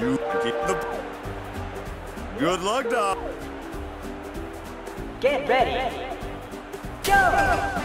You keep the. Good luck, Doc. Get ready. Go!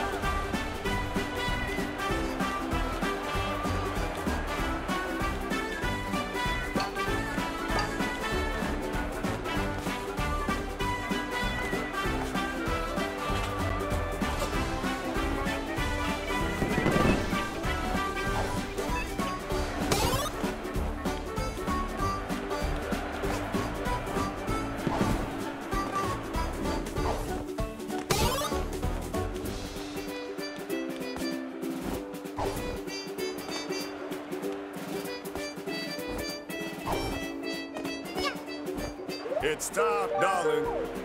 Time, darling.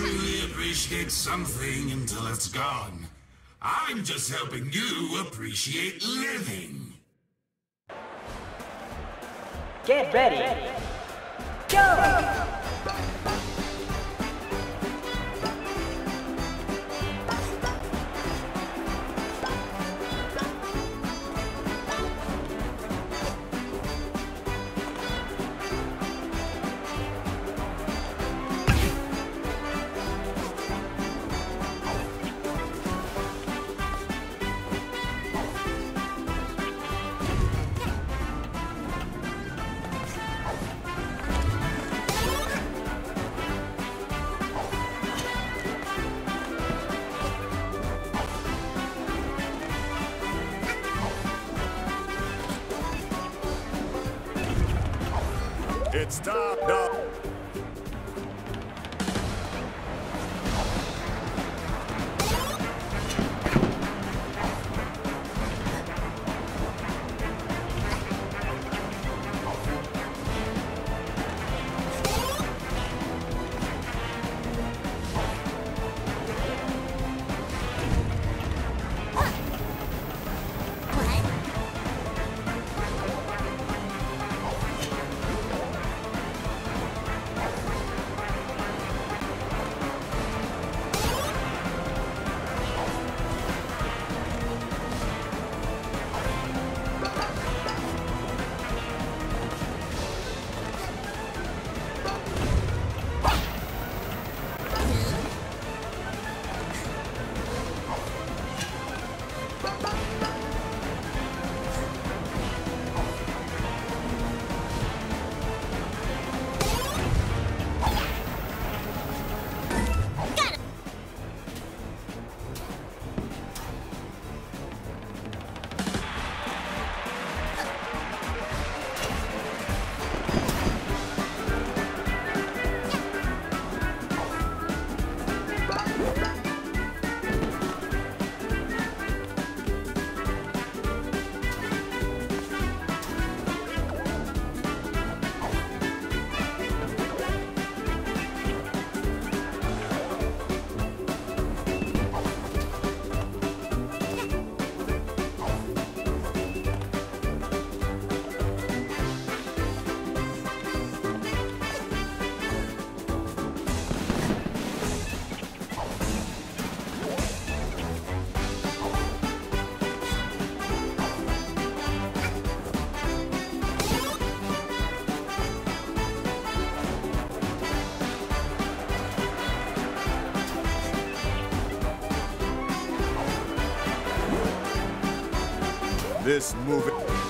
Truly appreciate something until it's gone. I'm just helping you appreciate living. Get ready. Go! It's time, Doc. This movie.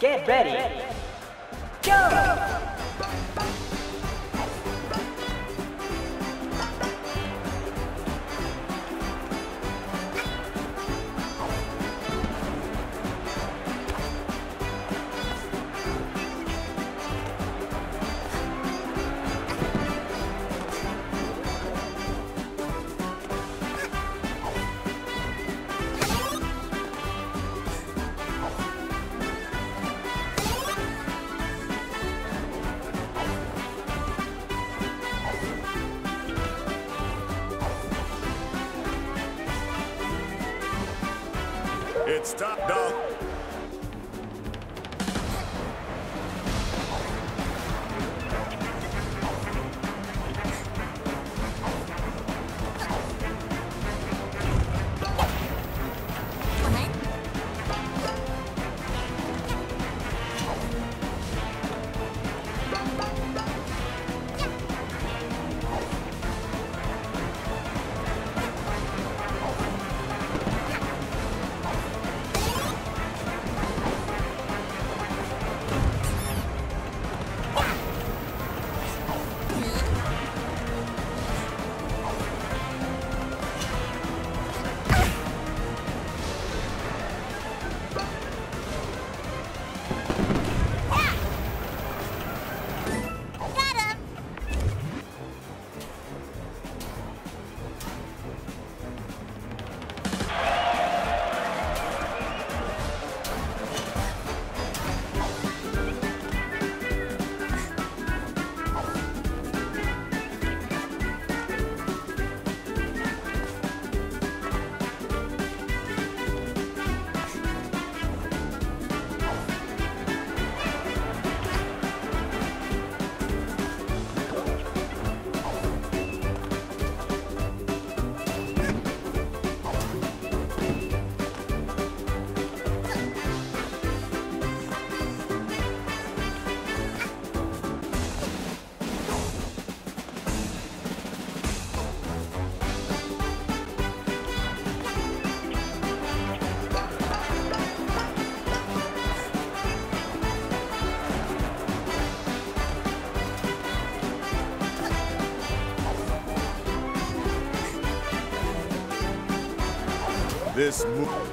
Get ready. Go! It's top dog. This movie.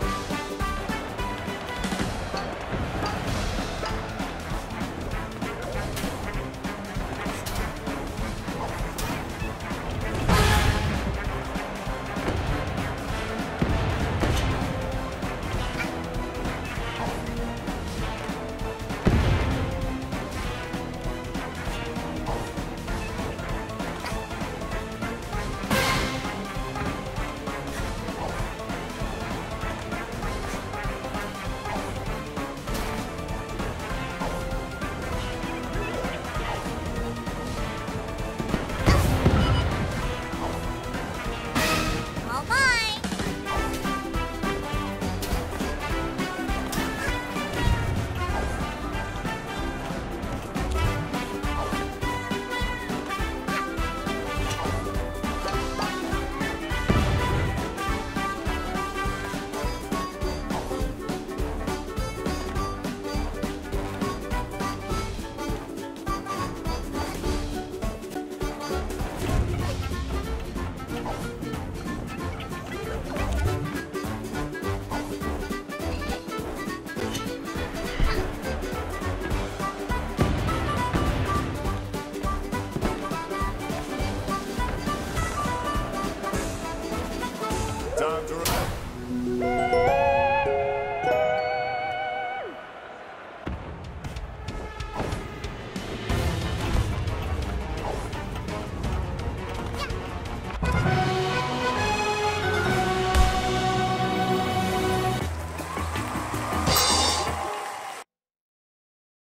Música